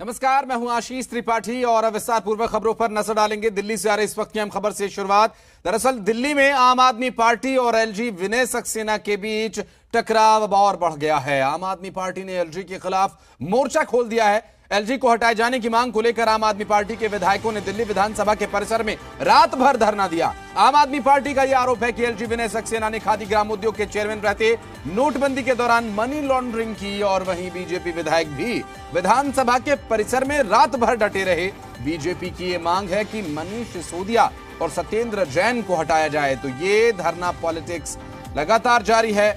नमस्कार, मैं हूँ आशीष त्रिपाठी और विस्तार पूर्वक खबरों पर नज़र डालेंगे दिल्ली से आ रहे इस वक्त की हम खबर से शुरुआत। दरअसल दिल्ली में आम आदमी पार्टी और एलजी विनय सक्सेना के बीच टकराव और बढ़ गया है। आम आदमी पार्टी ने एलजी के खिलाफ मोर्चा खोल दिया है। एलजी को हटाए जाने की मांग को लेकर आम आदमी पार्टी के विधायकों ने दिल्ली विधानसभा के परिसर में रात भर धरना दिया। आम आदमी पार्टी का यह आरोप है कि एलजी विनय सक्सेना ने खादी ग्राम उद्योग के चेयरमैन रहते, नोटबंदी के दौरान मनी लॉन्ड्रिंग की और वहीं बीजेपी विधायक भी विधानसभा के परिसर में रात भर डटे रहे। बीजेपी की ये मांग है कि मनीष सिसोदिया और सत्येंद्र जैन को हटाया जाए। तो ये धरना पॉलिटिक्स लगातार जारी है।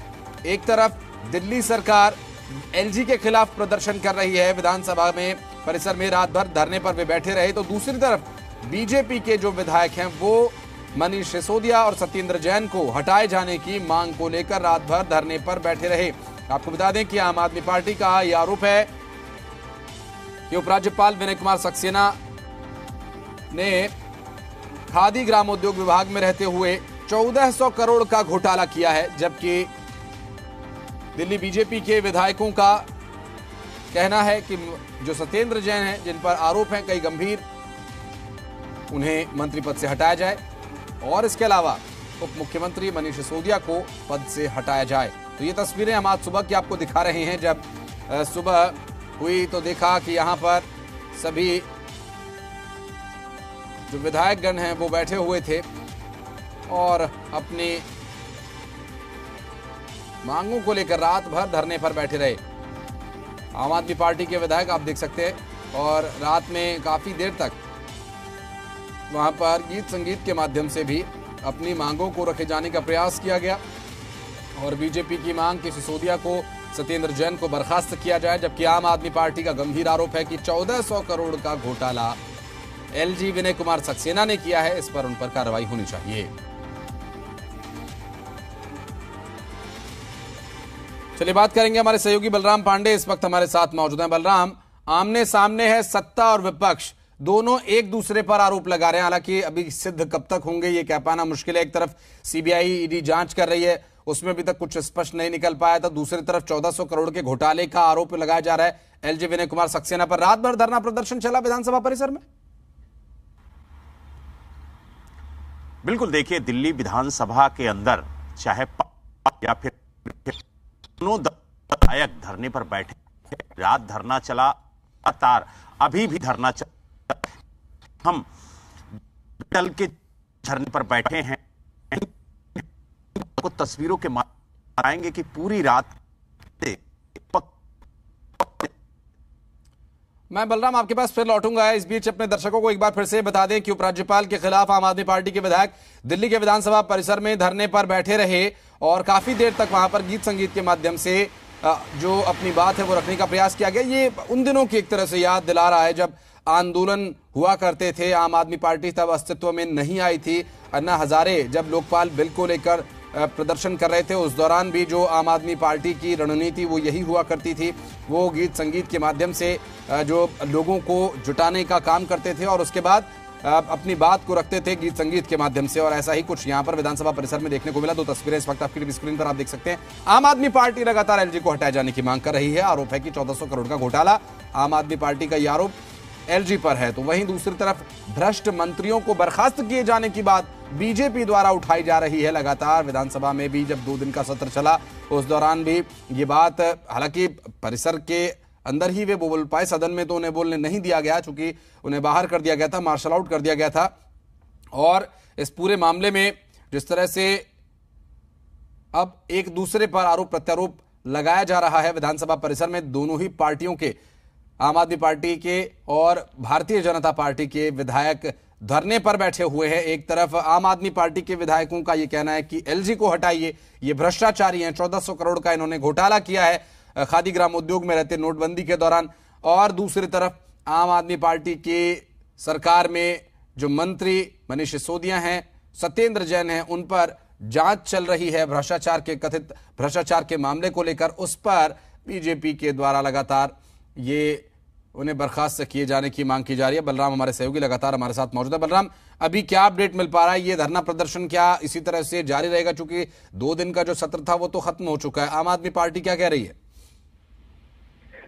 एक तरफ़ दिल्ली सरकार एलजी के खिलाफ प्रदर्शन कर रही है विधानसभा में। परिसर में रात भर धरने पर वे बैठे रहे। तो दूसरी तरफ़ बीजेपी के जो विधायक हैं, वो मनीष सिसोदिया और सत्येंद्र जैन को हटाए जाने की मांग को लेकर रात भर धरने पर बैठे रहे। आपको बता दें कि आम आदमी पार्टी का यह आरोप है कि उपराज्यपाल विनय कुमार सक्सेना ने खादी ग्रामोद्योग विभाग में रहते हुए 1400 करोड़ का घोटाला किया है, जबकि दिल्ली बीजेपी के विधायकों का कहना है कि जो सत्येंद्र जैन हैं, जिन पर आरोप हैं कई गंभीर, उन्हें मंत्री पद से हटाया जाए। और इसके अलावा उप मुख्यमंत्री मनीष सिसोदिया को पद से हटाया जाए। तो ये तस्वीरें हम आज सुबह की आपको दिखा रहे हैं। जब सुबह हुई तो देखा कि यहाँ पर सभी जो विधायकगण हैं, वो बैठे हुए थे और अपनी मांगों को लेकर रात भर धरने पर बैठे रहे। आम आदमी पार्टी के विधायक आप देख सकते हैं, और रात में काफ़ी देर तक वहाँ पर गीत संगीत के माध्यम से भी अपनी मांगों को रखे जाने का प्रयास किया गया, और बीजेपी की मांग कि सिसोदिया को, सत्येंद्र जैन को बर्खास्त किया जाए, जबकि आम आदमी पार्टी का गंभीर आरोप है कि 1400 करोड़ का घोटाला एलजी विनय कुमार सक्सेना ने किया है, इस पर उन पर कार्रवाई होनी चाहिए। चलिए बात करेंगे हमारे सहयोगी बलराम पांडे। इस वक्त हमारे साथ मौजूद हैं। बलराम, आमने सामने है सत्ता और विपक्ष। दोनों एक दूसरे पर आरोप लगा रहे हैं। हालाँकि अभी सिद्ध कब तक होंगे, ये कह पाना मुश्किल है? एक तरफ़ सीबीआई ईडी जाँच कर रही है, उसमें अभी तक कुछ स्पष्ट नहीं निकल पाया था। दूसरी तरफ़ 1400 करोड़ के घोटाले का आरोप लगाया जा रहा है। एलजी विनय कुमार सक्सेना पर रात भर धरना प्रदर्शन चला विधानसभा परिसर में। बिल्कुल, देखिए, दिल्ली विधानसभा के अंदर, चाहे या फिर दोनों विधायक धरने पर बैठे रात धरना चला, लगातार। अभी भी धरना चला। हम दल के धरने पर बैठे हैं। को तस्वीरों के माध्यम आएँगे कि पूरी रात मैं बलराम, आपके पास फिर लौटूँगा। इस बीच अपने दर्शकों को एक बार फिर से बता दें कि उपराज्यपाल के खिलाफ आम आदमी पार्टी के विधायक दिल्ली के विधानसभा परिसर में धरने पर बैठे रहे और काफ़ी देर तक वहाँ पर गीत संगीत के माध्यम से जो अपनी बात है वो रखने का प्रयास किया गया। ये उन दिनों की एक तरह से याद दिला रहा है जब आंदोलन हुआ करते थे, आम आदमी पार्टी तब अस्तित्व में नहीं आई थी। अन्ना हजारे जब लोकपाल बिल को लेकर प्रदर्शन कर रहे थे। उस दौरान भी जो आम आदमी पार्टी की रणनीति वो यही हुआ करती थी। वो गीत संगीत के माध्यम से जो लोगों को जुटाने का काम करते थे और उसके बाद अपनी बात को रखते थे गीत संगीत के माध्यम से। और ऐसा ही कुछ यहाँ पर विधानसभा परिसर में देखने को मिला। दो तस्वीरें इस वक्त आपकी स्क्रीन पर आप देख सकते हैं। आम आदमी पार्टी लगातार एलजी को हटाए जाने की मांग कर रही है। आरोप है कि 1400 करोड़ का घोटाला, आम आदमी पार्टी का यह आरोप एलजी पर है। तो वहीं दूसरी तरफ़ भ्रष्ट मंत्रियों को बर्खास्त किए जाने की बात बीजेपी द्वारा उठाई जा रही है लगातार। विधानसभा में भी जब दो दिन का सत्र चला, उस दौरान भी ये बात, हालाँकि परिसर के अंदर ही वे बोल पाए, सदन में तो उन्हें बोलने नहीं दिया गया, चूँकि उन्हें बाहर कर दिया गया था, मार्शल आउट कर दिया गया था। और इस पूरे मामले में जिस तरह से अब एक दूसरे पर आरोप प्रत्यारोप लगाया जा रहा है, विधानसभा परिसर में दोनों ही पार्टियों के, आम आदमी पार्टी के और भारतीय जनता पार्टी के विधायक धरने पर बैठे हुए हैं एक तरफ़, आम आदमी पार्टी के विधायकों का यह कहना है कि एलजी को हटाइए, ये भ्रष्टाचारी हैं 1400 करोड़ का इन्होंने घोटाला किया है, खादी ग्राम उद्योग में रहते नोटबंदी के दौरान। और दूसरी तरफ़, आम आदमी पार्टी के सरकार में जो मंत्री मनीष सिसोदिया हैं, सत्येंद्र जैन हैं, उन पर जाँच चल रही है भ्रष्टाचार के कथित, भ्रष्टाचार के मामले को लेकर। उस पर बीजेपी के द्वारा लगातार ये उन्हें बर्खास्त किए जाने की मांग की जा रही है। बलराम हमारे सहयोगी लगातार हमारे साथ मौजूद है। बलराम अभी क्या अपडेट मिल पा रहा है? ये धरना प्रदर्शन क्या इसी तरह से जारी रहेगा? चूँकि दो दिन का जो सत्र था वो तो खत्म हो चुका है। आम आदमी पार्टी क्या कह रही है?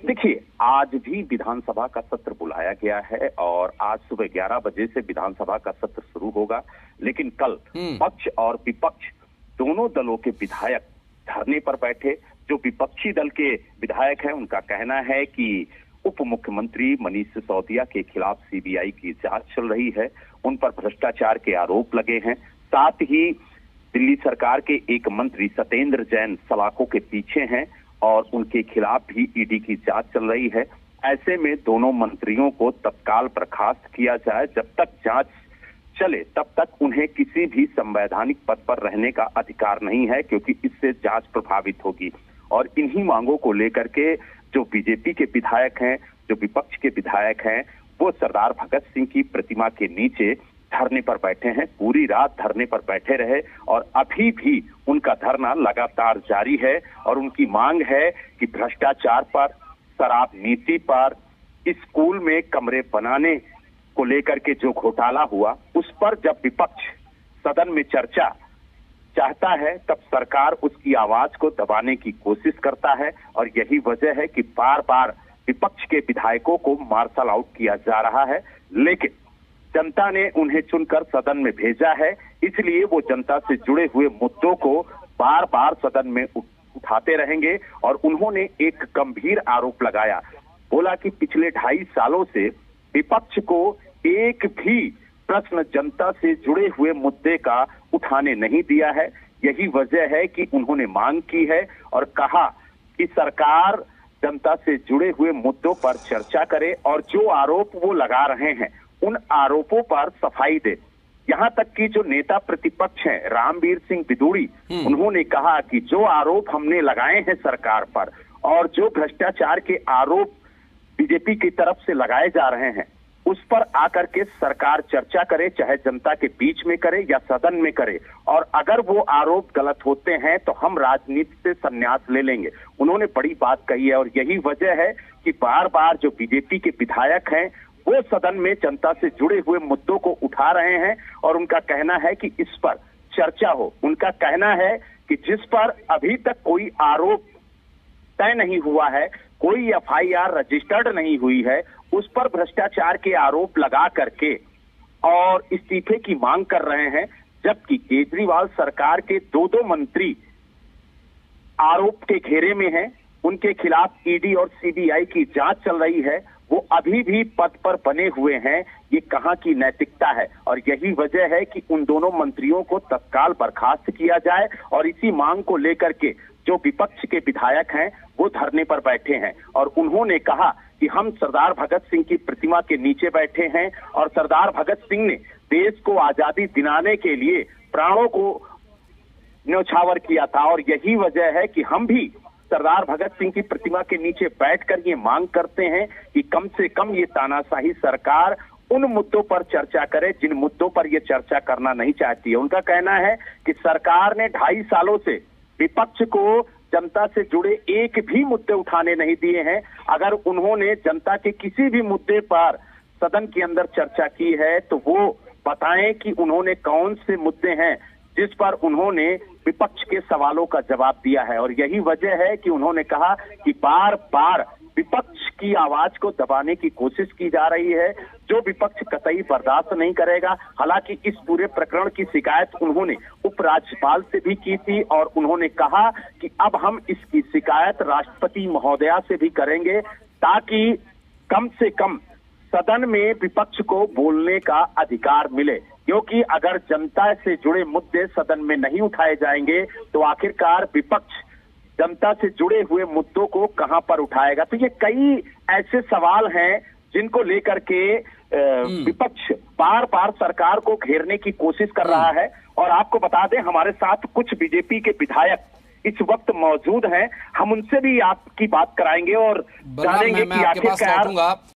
देखिए आज भी विधानसभा का सत्र बुलाया गया है और आज सुबह 11 बजे से विधानसभा का सत्र शुरू होगा। लेकिन कल पक्ष और विपक्ष दोनों दलों के विधायक धरने पर बैठे। जो विपक्षी दल के विधायक हैं उनका कहना है कि उप मुख्यमंत्री मनीष सिसोदिया के खिलाफ सीबीआई की जाँच चल रही है। उन पर भ्रष्टाचार के आरोप लगे हैं। साथ ही दिल्ली सरकार के एक मंत्री सत्येंद्र जैन सलाखों के पीछे हैं और उनके खिलाफ भी ईडी की जाँच चल रही है। ऐसे में दोनों मंत्रियों को तत्काल बर्खास्त किया जाए। जब तक जाँच चले, तब तक उन्हें किसी भी संवैधानिक पद पर रहने का अधिकार नहीं है, क्योंकि इससे जाँच प्रभावित होगी। और इन्हीं मांगों को लेकर के जो बीजेपी के विधायक हैं, जो विपक्ष के विधायक हैं, वो सरदार भगत सिंह की प्रतिमा के नीचे धरने पर बैठे हैं, पूरी रात धरने पर बैठे रहे और अभी भी उनका धरना लगातार जारी है और उनकी मांग है कि भ्रष्टाचार पर, शराब नीति पर, स्कूल में कमरे बनाने को लेकर के जो घोटाला हुआ, उस पर जब विपक्ष सदन में चर्चा चाहता है, तब सरकार उसकी आवाज़ को दबाने की कोशिश करता है और यही वजह है कि बार बार विपक्ष के विधायकों को मार्शल आउट किया जा रहा है। लेकिन जनता ने उन्हें चुनकर सदन में भेजा है, इसलिए वो जनता से जुड़े हुए मुद्दों को बार बार सदन में उठाते रहेंगे और उन्होंने एक गंभीर आरोप लगाया। बोला कि पिछले ढाई सालों से विपक्ष को एक भी प्रश्न जनता से जुड़े हुए मुद्दे का उठाने नहीं दिया है। यही वजह है कि उन्होंने मांग की है और कहा कि सरकार जनता से जुड़े हुए मुद्दों पर चर्चा करे और जो आरोप वो लगा रहे हैं उन आरोपों पर सफ़ाई दे। यहाँ तक कि जो नेता प्रतिपक्ष हैं रामवीर सिंह बिदूड़ी उन्होंने कहा कि जो आरोप हमने लगाए हैं सरकार पर और जो भ्रष्टाचार के आरोप बीजेपी की तरफ़ से लगाए जा रहे हैं उस पर आकर के सरकार चर्चा करे, चाहे जनता के बीच में करे या सदन में करे। और अगर वो आरोप गलत होते हैं तो हम राजनीति से संन्यास ले लेंगे। उन्होंने बड़ी बात कही है और यही वजह है कि बार बार जो बीजेपी के विधायक हैं, वो सदन में जनता से जुड़े हुए मुद्दों को उठा रहे हैं और उनका कहना है कि इस पर चर्चा हो। उनका कहना है कि जिस पर अभी तक कोई आरोप तय नहीं हुआ है, कोई एफआईआर रजिस्टर्ड नहीं हुई है उस पर भ्रष्टाचार के आरोप लगा करके और इस्तीफे की मांग कर रहे हैं, जबकि केजरीवाल सरकार के दो दो मंत्री आरोप के घेरे में हैं। उनके खिलाफ ईडी और सीबीआई की जाँच चल रही है। वो अभी भी पद पर बने हुए हैं। ये कहाँ की नैतिकता है? और यही वजह है कि उन दोनों मंत्रियों को तत्काल बर्खास्त किया जाए और इसी मांग को लेकर के जो विपक्ष के विधायक हैं, वो धरने पर बैठे हैं। और उन्होंने कहा कि हम सरदार भगत सिंह की प्रतिमा के नीचे बैठे हैं और सरदार भगत सिंह ने देश को आज़ादी दिलाने के लिए प्राणों को न्यौछावर किया था और यही वजह है कि हम भी सरदार भगत सिंह की प्रतिमा के नीचे बैठकर ये मांग करते हैं कि कम से कम ये तानाशाही सरकार उन मुद्दों पर चर्चा करे जिन मुद्दों पर ये चर्चा करना नहीं चाहती है। उनका कहना है कि सरकार ने ढाई सालों से विपक्ष को जनता से जुड़े एक भी मुद्दे उठाने नहीं दिए हैं। अगर उन्होंने जनता के किसी भी मुद्दे पर सदन के अंदर चर्चा की है तो वो बताएँ कि उन्होंने कौन से मुद्दे हैं जिस पर उन्होंने विपक्ष के सवालों का जवाब दिया है। और यही वजह है कि उन्होंने कहा कि बार बार विपक्ष की आवाज़ को दबाने की कोशिश की जा रही है, जो विपक्ष कतई बर्दाश्त नहीं करेगा। हालाँकि इस पूरे प्रकरण की शिकायत उन्होंने उपराज्यपाल से भी की थी और उन्होंने कहा कि अब हम इसकी शिकायत राष्ट्रपति महोदया से भी करेंगे ताकि कम से कम सदन में विपक्ष को बोलने का अधिकार मिले। क्योंकि अगर जनता से जुड़े मुद्दे सदन में नहीं उठाए जाएँगे तो आखिरकार विपक्ष जनता से जुड़े हुए मुद्दों को कहाँ पर उठाएगा? तो ये कई ऐसे सवाल हैं जिनको लेकर के विपक्ष बार बार सरकार को घेरने की कोशिश कर रहा है। और आपको बता दें हमारे साथ कुछ बीजेपी के विधायक इस वक्त मौजूद हैं। हम उनसे भी आपकी बात कराएँगे और जानेंगे कि आखिरकार